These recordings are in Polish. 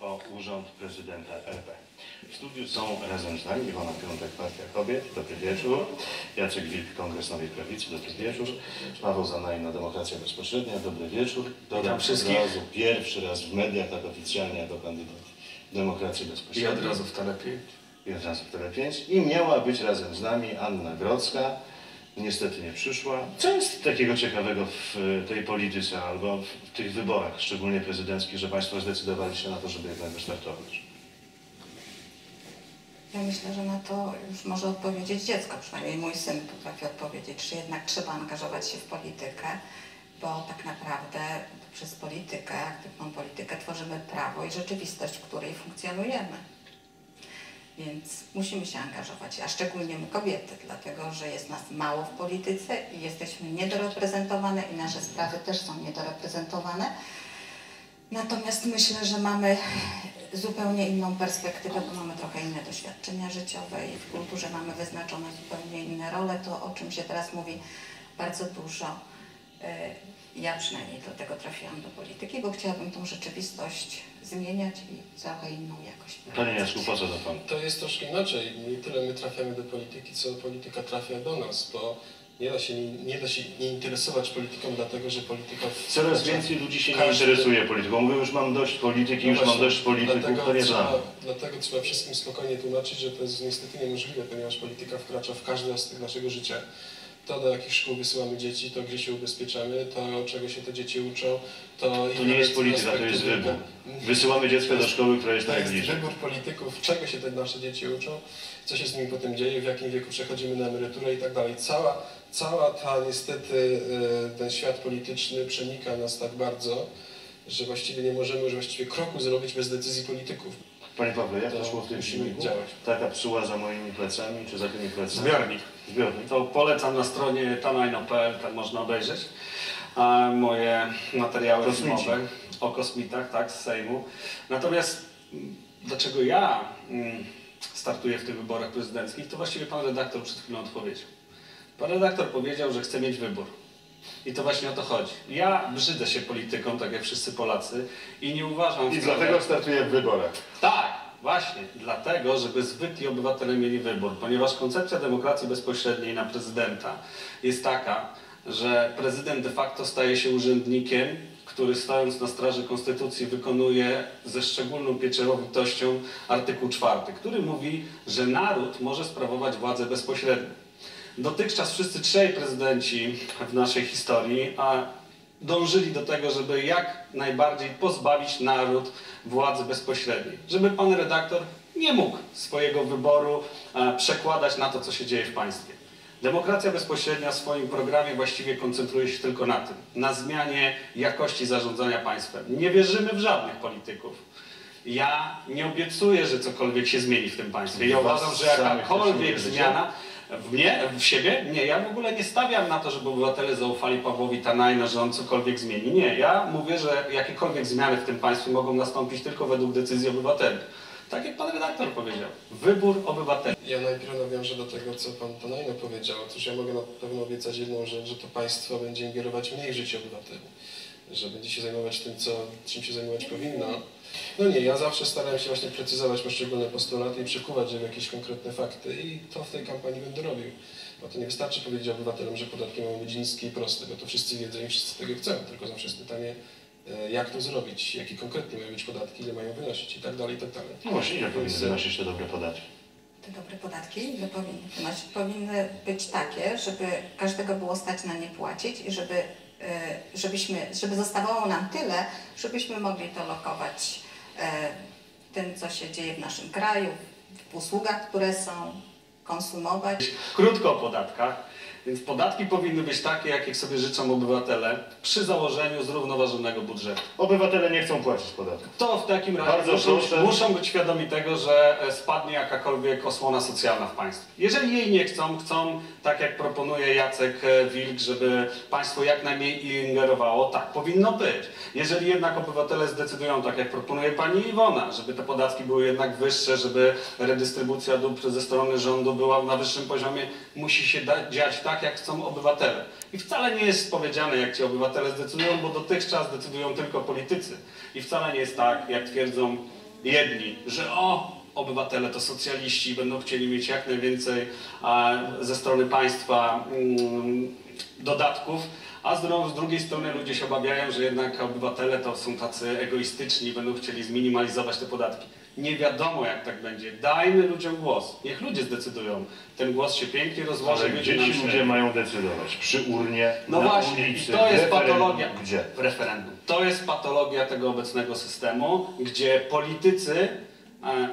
o Urząd Prezydenta RP. W studiu są razem z nami Iwona Piątek, Partia Kobiet, dobry wieczór, Jacek Wilk, Kongres Nowej Prawicy, dobry wieczór, Paweł Zanajna, Demokracja Bezpośrednia, dobry wieczór. Dodam wszystkich. razu pierwszy raz w mediach tak oficjalnie jako kandydat Demokracji I Bezpośredniej. od razu w telepie. I od razu w Tele5. I miała być razem z nami Anna Grodzka. Niestety nie przyszła. Co jest takiego ciekawego w e, tej polityce albo w tych wyborach, szczególnie prezydenckich, że Państwo zdecydowali się na to, żeby jednak wystartować? Ja myślę, że na to już może odpowiedzieć dziecko, przynajmniej mój syn potrafi odpowiedzieć, że jednak trzeba angażować się w politykę, bo tak naprawdę przez politykę, aktywną politykę tworzymy prawo i rzeczywistość, w której funkcjonujemy. Więc musimy się angażować, a szczególnie my kobiety, dlatego że jest nas mało w polityce i jesteśmy niedoreprezentowane i nasze sprawy też są niedoreprezentowane. Natomiast myślę, że mamy zupełnie inną perspektywę, bo mamy trochę inne doświadczenia życiowe i w kulturze mamy wyznaczone zupełnie inne role. To, o czym się teraz mówi bardzo dużo. Y, Ja przynajmniej do tego trafiłam do polityki, bo chciałabym tą rzeczywistość zmieniać i trochę inną jakość. Panie Jacku, po co to Pan? To jest troszkę inaczej. Nie tyle my trafiamy do polityki, co polityka trafia do nas, bo nie da się nie, nie, da się nie interesować polityką, dlatego że polityka... w- Coraz więcej ludzi się nie Każdy- interesuje polityką. Mówią, już mam dość polityki, No już mam dość polityków, dlatego to nie trzeba, znam. Dlatego trzeba wszystkim spokojnie tłumaczyć, że to jest niestety niemożliwe, ponieważ polityka wkracza w każdy aspekt naszego życia. To, do jakich szkół wysyłamy dzieci, to gdzie się ubezpieczamy, to czego się te dzieci uczą, to... To nie jest polityka, to jest wybór. Wysyłamy dziecko do szkoły, która jest To jest najbliżej. wybór polityków, czego się te nasze dzieci uczą, co się z nimi potem dzieje, w jakim wieku przechodzimy na emeryturę i tak dalej. Cała, cała ta niestety e, ten świat polityczny przenika nas tak bardzo, że właściwie nie możemy już właściwie kroku zrobić bez decyzji polityków. Panie Pawle, jak to To szło w tym działać. Taka psuła za moimi plecami, czy za tymi plecami? Zbiornik. Zbiornik. To polecam na stronie tanajno.pl, tam można obejrzeć a, moje materiały Kosmici. filmowe o kosmitach, tak, z Sejmu. Natomiast mm, dlaczego ja mm, startuję w tych wyborach prezydenckich, to właściwie pan redaktor przed chwilą odpowiedział. Pan redaktor powiedział, że chce mieć wybór. I to właśnie o to chodzi. Ja brzydzę się polityką, tak jak wszyscy Polacy, i nie uważam I wcale- dlatego startuję w wyborach. tak, właśnie. Dlatego, żeby zwykli obywatele mieli wybór, ponieważ koncepcja demokracji bezpośredniej na prezydenta jest taka, że prezydent de facto staje się urzędnikiem, który stojąc na straży konstytucji wykonuje ze szczególną pieczołowitością artykuł 4, który mówi, że naród może sprawować władzę bezpośrednio. Dotychczas wszyscy trzej prezydenci w naszej historii a dążyli do tego, żeby jak najbardziej pozbawić naród władzy bezpośredniej. Żeby pan redaktor nie mógł swojego wyboru e, przekładać na to, co się dzieje w państwie. Demokracja bezpośrednia w swoim programie właściwie koncentruje się tylko na tym, na zmianie jakości zarządzania państwem. Nie wierzymy w żadnych polityków. Ja nie obiecuję, że cokolwiek się zmieni w tym państwie. Ja uważam, że jakakolwiek zmiana mnie, w siebie? Nie, ja w ogóle nie stawiam na to, żeby obywatele zaufali Pawłowi Tanajna, że on cokolwiek zmieni. Nie, ja mówię, że jakiekolwiek zmiany w tym państwie mogą nastąpić tylko według decyzji obywateli. Tak jak pan redaktor powiedział, wybór obywateli. Ja najpierw nawiążę do tego, co pan Tonajno powiedział. Otóż ja mogę na pewno obiecać jedną rzecz, że to państwo będzie ingerować mniej w życie obywateli. Że będzie się zajmować tym, co, czym się zajmować powinno. No nie, ja zawsze starałem się właśnie precyzować poszczególne postulaty i przekuwać je w jakieś konkretne fakty i to w tej kampanii będę robił. Bo to nie wystarczy powiedzieć obywatelom, że podatki mają być niskie i proste, bo to wszyscy wiedzą i wszyscy tego chcą. Tylko zawsze jest pytanie, e, jak to zrobić, jakie konkretnie mają być podatki, ile mają wynosić i tak dalej, i tak dalej. No właśnie, ile powinny Więc, wynosić te dobre podatki? Te dobre podatki ile powinny, wynosić? powinny być takie, żeby każdego było stać na nie płacić i żeby, e, żebyśmy, żeby zostawało nam tyle, żebyśmy mogli to lokować e, tym, co się dzieje w naszym kraju, w usługach, które są, konsumować. Krótko o podatkach. Więc podatki powinny być takie, jakich sobie życzą obywatele przy założeniu zrównoważonego budżetu. Obywatele nie chcą płacić podatków. To w takim razie Bardzo muszą, muszą być świadomi tego, że e, spadnie jakakolwiek osłona socjalna w państwie. Jeżeli jej nie chcą, chcą, tak jak proponuje Jacek e, Wilk, żeby państwo jak najmniej ingerowało, tak powinno być. Jeżeli jednak obywatele zdecydują, tak jak proponuje pani Iwona, żeby te podatki były jednak wyższe, żeby redystrybucja dóbr ze strony rządu była na wyższym poziomie, musi się dziać tak, jak chcą obywatele. I wcale nie jest powiedziane, jak ci obywatele zdecydują, bo dotychczas decydują tylko politycy. I wcale nie jest tak, jak twierdzą Jedni, że o, obywatele to socjaliści, będą chcieli mieć jak najwięcej a, ze strony państwa mm, dodatków, a z, dru- z drugiej strony ludzie się obawiają, że jednak obywatele to są tacy egoistyczni będą chcieli zminimalizować te podatki. Nie wiadomo jak tak będzie. Dajmy ludziom głos. Niech ludzie zdecydują. Ten głos się pięknie rozłoży. Ale gdzie ci ludzie mają decydować? Przy urnie, No na właśnie, ulicy, to jest patologia. Gdzie? W referendum. To jest patologia tego obecnego systemu, gdzie politycy e,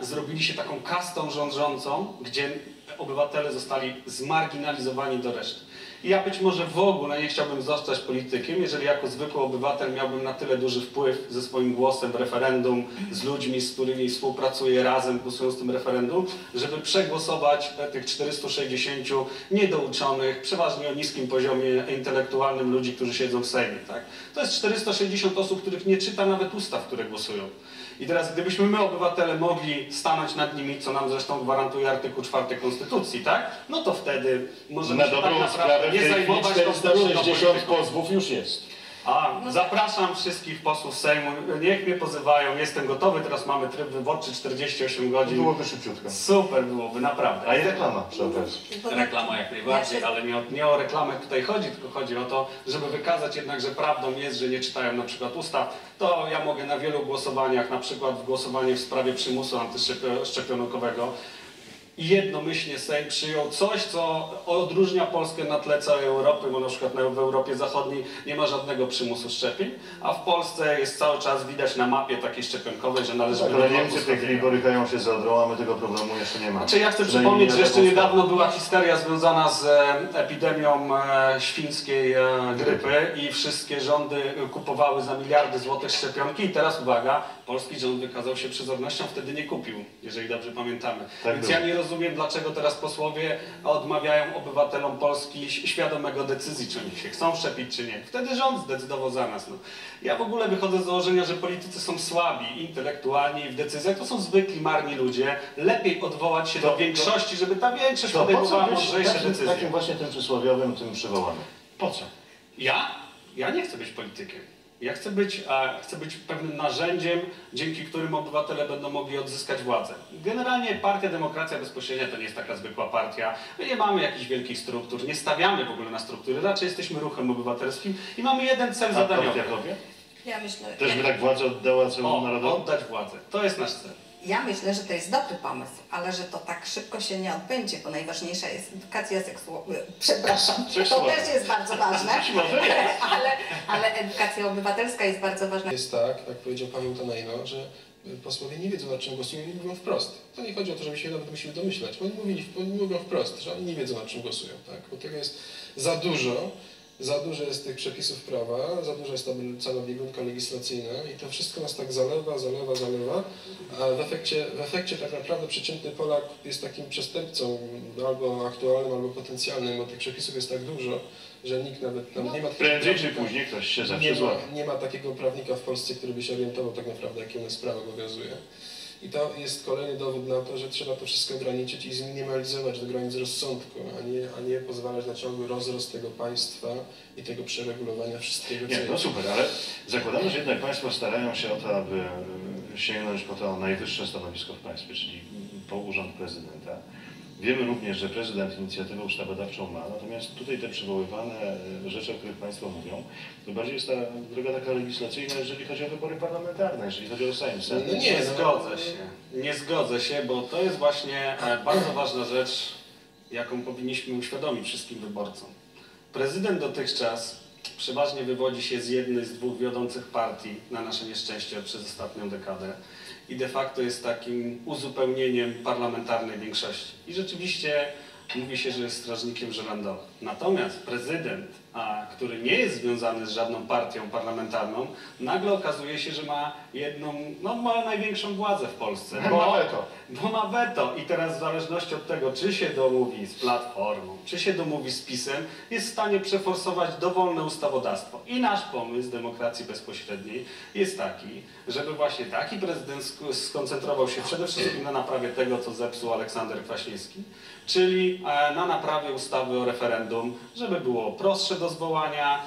zrobili się taką kastą rządzącą, gdzie obywatele zostali zmarginalizowani do reszty. I ja być może w ogóle nie chciałbym zostać politykiem, jeżeli jako zwykły obywatel miałbym na tyle duży wpływ ze swoim głosem w referendum, z ludźmi, z którymi współpracuję razem, głosując w tym referendum, żeby przegłosować e, tych 460 niedouczonych, przeważnie o niskim poziomie intelektualnym ludzi, którzy siedzą w Sejmie. Tak? To jest 460 osób, których nie czyta nawet ustaw, które głosują. I teraz gdybyśmy my, obywatele, mogli stanąć nad nimi, co nam zresztą gwarantuje artykuł 4 Konstytucji, tak? No to wtedy możemy Na się dobrą tak sprawę nie zajmować tą 460 polityką. pozwów już jest. A, zapraszam wszystkich posłów Sejmu, niech mnie pozywają, jestem gotowy, teraz mamy tryb wyborczy 48 godzin. Byłoby szybciutko. Super byłoby, naprawdę. A i reklama tak- Reklama jak najbardziej, ale nie o, nie o reklamę tutaj chodzi, tylko chodzi o to, żeby wykazać jednak, że prawdą jest, że nie czytają na przykład ustaw. To ja mogę na wielu głosowaniach, na przykład w głosowaniu w sprawie przymusu antyszczepionkowego, jednomyślnie Sejm przyjął coś, co odróżnia Polskę na tle całej Europy, bo na przykład w Europie Zachodniej nie ma żadnego przymusu szczepień, a w Polsce jest cały czas widać na mapie takiej szczepionkowej, że należy Tak, do ale Niemcy w tej chwili borykają się z odrą, a my tego problemu jeszcze nie mamy. Znaczy ja chcę przypomnieć, nie że jeszcze niedawno była histeria związana z e, epidemią e, świńskiej e, grypy i wszystkie rządy kupowały za miliardy złotych szczepionki i teraz uwaga, polski rząd wykazał się przezornością, wtedy nie kupił, jeżeli dobrze pamiętamy. Tak Więc było. ja nie rozumiem, dlaczego teraz posłowie odmawiają obywatelom Polski świadomego decyzji, czy oni się chcą szczepić, czy nie. Wtedy rząd zdecydował za nas. No. Ja w ogóle wychodzę z założenia, że politycy są słabi intelektualnie i w decyzjach to są zwykli, marni ludzie. Lepiej odwołać się To- do to- większości, żeby ta większość To po podejmowała co być mądrzejsze takim, decyzje. takim właśnie tym przysłowiowym, tym przywołanym? Po co? Ja? Ja nie chcę być politykiem. Ja chcę być, chcę być pewnym narzędziem, dzięki którym obywatele będą mogli odzyskać władzę. Generalnie Partia Demokracja Bezpośrednia to nie jest taka zwykła partia. My nie mamy jakichś wielkich struktur, nie stawiamy w ogóle na struktury, raczej jesteśmy ruchem obywatelskim i mamy jeden cel A zadaniowy. partia? Ja myślę, Też by tak władzę oddała całemu narodowi? oddać władzę. To jest nasz cel. Ja myślę, że to jest dobry pomysł, ale że to tak szybko się nie odbędzie, bo najważniejsza jest edukacja seksualna. Przepraszam, to też jest bardzo ważne, ale, ale edukacja obywatelska jest bardzo ważna. Jest tak, jak powiedział Paweł Tanajno, że posłowie nie wiedzą, nad czym głosują i mówią wprost. To nie chodzi o to, żeby się nawet musili domyślać, bo oni, mówili, oni mówią wprost, że oni nie wiedzą, nad czym głosują. Tak? Bo tego jest za dużo, za dużo jest tych przepisów prawa, za duża jest tam cała biegunka legislacyjna i to wszystko nas tak zalewa, zalewa, zalewa, a w efekcie, w efekcie tak naprawdę przeciętny Polak jest takim przestępcą albo aktualnym, albo potencjalnym, bo tych przepisów jest tak dużo, że nikt nawet, nawet nie ma takiego Prędzej czy później ktoś się Nie zawsze ma, złamie. nie ma takiego prawnika w Polsce, który by się orientował tak naprawdę, jakie u nas prawo obowiązuje. I to jest kolejny dowód na to, że trzeba to wszystko ograniczyć i zminimalizować do granic rozsądku, a nie, a nie pozwalać na ciągły rozrost tego państwa i tego przeregulowania wszystkiego, Nie, co no super, ale zakładamy, że jednak Państwo starają się o to, aby sięgnąć po to najwyższe stanowisko w państwie, czyli po urząd prezydenta. Wiemy również, że prezydent inicjatywę ustawodawczą ma, natomiast tutaj te przywoływane e, rzeczy, o których Państwo mówią, to bardziej jest ta droga taka legislacyjna, jeżeli chodzi o wybory parlamentarne, jeżeli chodzi o Sejm. Senat. Nie, nie, no. zgodzę się. Nie zgodzę się, bo to jest właśnie e, bardzo ważna rzecz, jaką powinniśmy uświadomić wszystkim wyborcom. Prezydent dotychczas przeważnie wywodzi się z jednej z dwóch wiodących partii, na nasze nieszczęście przez ostatnią dekadę i de facto jest takim uzupełnieniem parlamentarnej większości. I rzeczywiście mówi się, że jest strażnikiem żyrandowym. Natomiast prezydent, a, który nie jest związany z żadną partią parlamentarną, nagle okazuje się, że ma jedną, no ma największą władzę w Polsce. Ma weto. Bo ma weto i teraz w zależności od tego, czy się domówi z Platformą, czy się domówi z PiSem, jest w stanie przeforsować dowolne ustawodawstwo. I nasz pomysł demokracji bezpośredniej jest taki, żeby właśnie taki prezydent sk- skoncentrował się przede wszystkim na naprawie tego, co zepsuł Aleksander Kwaśniewski, czyli e, na naprawie ustawy o referendum, żeby było prostsze do zwołania,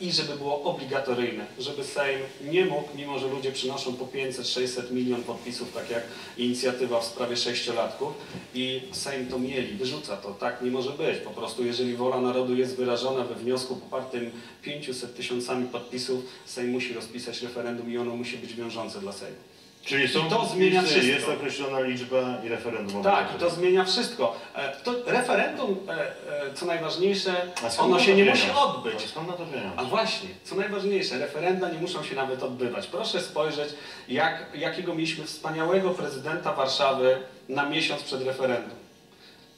i żeby było obligatoryjne, żeby Sejm nie mógł, mimo że ludzie przynoszą po 500, 600 milion podpisów, tak jak inicjatywa w sprawie sześciolatków i Sejm to mieli, wyrzuca to, tak nie może być. Po prostu jeżeli wola narodu jest wyrażona we wniosku popartym 500 tysiącami podpisów, Sejm musi rozpisać referendum i ono musi być wiążące dla Sejmu. Czyli są I to zmienia wszystko. jest określona liczba i referendum Tak, i to zmienia wszystko. E, To referendum, e, e, co najważniejsze, A ono się nie musi odbyć. Ale Skąd na to pieniądze? A właśnie, co najważniejsze, referenda nie muszą się nawet odbywać. Proszę spojrzeć, jak, jakiego mieliśmy wspaniałego prezydenta Warszawy na miesiąc przed referendum.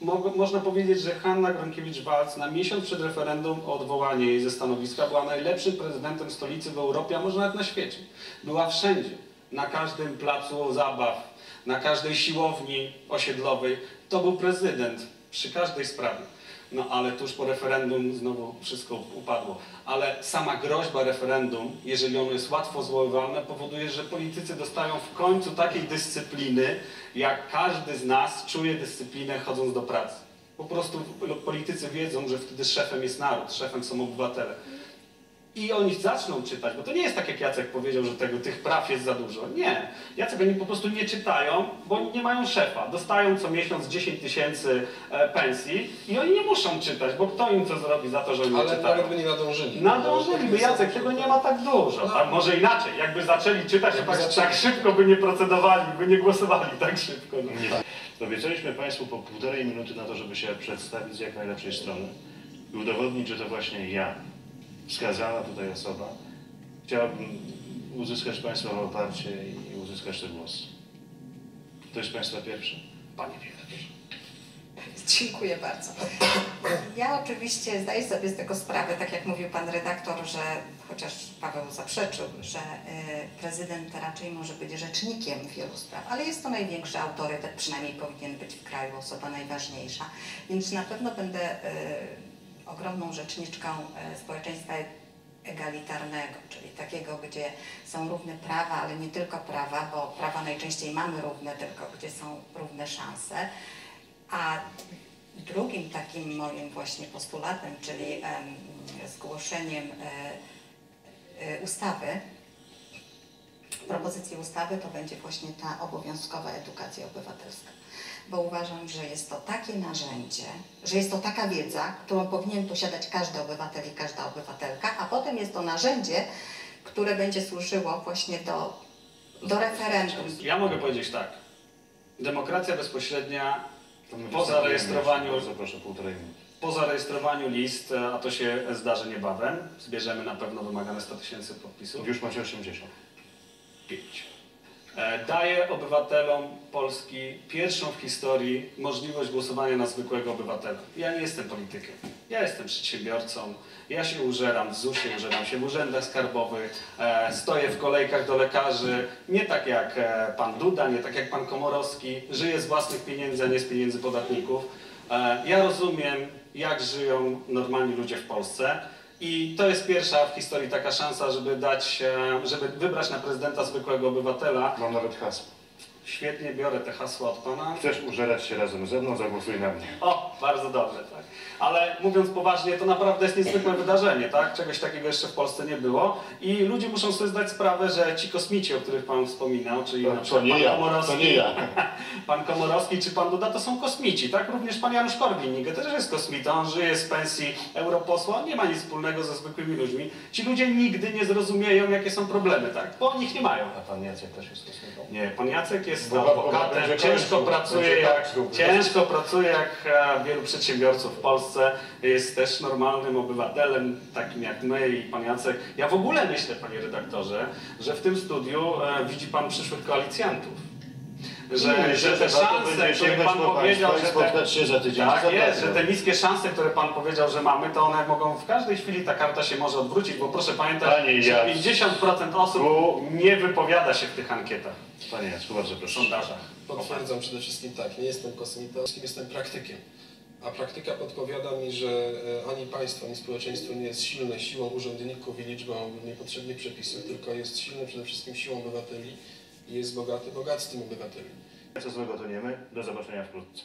Mo- Można powiedzieć, że Hanna Gronkiewicz-Waltz na miesiąc przed referendum o odwołanie jej ze stanowiska była najlepszym prezydentem stolicy w Europie, a może nawet na świecie. Była wszędzie, na każdym placu zabaw, na każdej siłowni osiedlowej. To był prezydent przy każdej sprawie. No ale tuż po referendum znowu wszystko upadło. Ale sama groźba referendum, jeżeli ono jest łatwo zwoływalne, powoduje, że politycy dostają w końcu takiej dyscypliny, jak każdy z nas czuje dyscyplinę chodząc do pracy. Po prostu politycy wiedzą, że wtedy szefem jest naród, szefem są obywatele. I oni zaczną czytać, bo to nie jest tak, jak Jacek powiedział, że tego, tych praw jest za dużo. Nie. Jacek, oni po prostu nie czytają, bo nie mają szefa. Dostają co miesiąc 10 tysięcy e, pensji i oni nie muszą czytać, bo kto im co zrobi za to, że oni nie Ale czytają. nawet by nie nadążyli. Nadążyliby, Jacek, tego nie ma tak dużo. A może inaczej, jakby zaczęli czytać, to Jakby tak, zaczęli. tak szybko by nie procedowali, by nie głosowali tak szybko. No. Nie. Obiecaliśmy Państwu po półtorej minuty na to, żeby się przedstawić z jak najlepszej strony i udowodnić, że to właśnie ja, wskazana tutaj osoba, chciałabym uzyskać Państwa poparcie i uzyskać te głosy. To jest Państwa pierwszy? Panie Piotrze. Dziękuję bardzo. Ja oczywiście zdaję sobie z tego sprawę, tak jak mówił pan redaktor, że chociaż Paweł zaprzeczył, że y, prezydent raczej może być rzecznikiem wielu spraw, ale jest to największy autorytet, przynajmniej powinien być w kraju, osoba najważniejsza. Więc na pewno będę y, ogromną rzeczniczką y, społeczeństwa egalitarnego, czyli takiego, gdzie są równe prawa, ale nie tylko prawa, bo prawa najczęściej mamy równe, tylko gdzie są równe szanse. A drugim takim moim właśnie postulatem, czyli em, zgłoszeniem e, e, ustawy, propozycji ustawy, to będzie właśnie ta obowiązkowa edukacja obywatelska. Bo uważam, że jest to takie narzędzie, że jest to taka wiedza, którą powinien posiadać każdy obywatel i każda obywatelka, a potem jest to narzędzie, które będzie służyło właśnie do, do referendum. Ja mogę powiedzieć tak. Demokracja bezpośrednia Po zarejestrowaniu- proszę. Po zarejestrowaniu list, a to się zdarzy niebawem, zbierzemy na pewno wymagane 100 tysięcy podpisów. Już macie 80. 5. Daje obywatelom Polski pierwszą w historii możliwość głosowania na zwykłego obywatela. Ja nie jestem politykiem, ja jestem przedsiębiorcą, ja się użeram w ZUS-ie, użeram się w urzędach skarbowych, e, stoję w kolejkach do lekarzy, nie tak jak e, pan Duda, nie tak jak pan Komorowski, żyję z własnych pieniędzy, a nie z pieniędzy podatników. E, ja rozumiem, jak żyją normalni ludzie w Polsce. I to jest pierwsza w historii taka szansa, żeby dać, żeby wybrać na prezydenta zwykłego obywatela. Mam nawet hasło. Świetnie biorę te hasła od pana. Chcesz użerać się razem ze mną, zagłosuj na mnie. O, bardzo dobrze, tak. Ale mówiąc poważnie, to naprawdę jest niezwykłe wydarzenie, tak? Czegoś takiego jeszcze w Polsce nie było. I ludzie muszą sobie zdać sprawę, że ci kosmici, o których pan wspominał, czyli na To, to przykład nie pan ja, Komorowski, to nie ja. pan Komorowski czy pan Duda to są kosmici, tak? Również pan Janusz Korwin-Mikke też jest kosmita, on żyje z pensji europosła, on nie ma nic wspólnego ze zwykłymi ludźmi. Ci ludzie nigdy nie zrozumieją, jakie są problemy, tak? Bo oni ich nie mają. A pan Jacek też jest kosmitą? Nie, pan Jacek jest Bo adwokatem, będzie ciężko pracuje, jak, ciężko pracuje jak wielu przedsiębiorców w Polsce, jest też normalnym obywatelem, takim jak my i pan Jacek. Ja w ogóle myślę, panie redaktorze, że w tym studiu e, widzi pan przyszłych koalicjantów. Że, że te szanse, które pan po powiedział, że te, się za tydzień. tak jest, że te niskie szanse, które pan powiedział, że mamy, to one mogą w każdej chwili ta karta się może odwrócić, bo proszę pamiętać, Panie że Jacku. 50% osób nie wypowiada się w tych ankietach, Panie Jacku, bardzo proszę. sondażach. Potwierdzam przede wszystkim tak, nie jestem kosmitą, jestem praktykiem. A praktyka podpowiada mi, że e, ani państwo, ani społeczeństwo nie jest silne siłą urzędników i liczbą niepotrzebnych przepisów, tylko jest silne przede wszystkim siłą obywateli i jest bogaty bogactwem obywateli. Co złego to nie my. Do zobaczenia wkrótce.